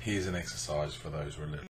Here's an exercise for those who are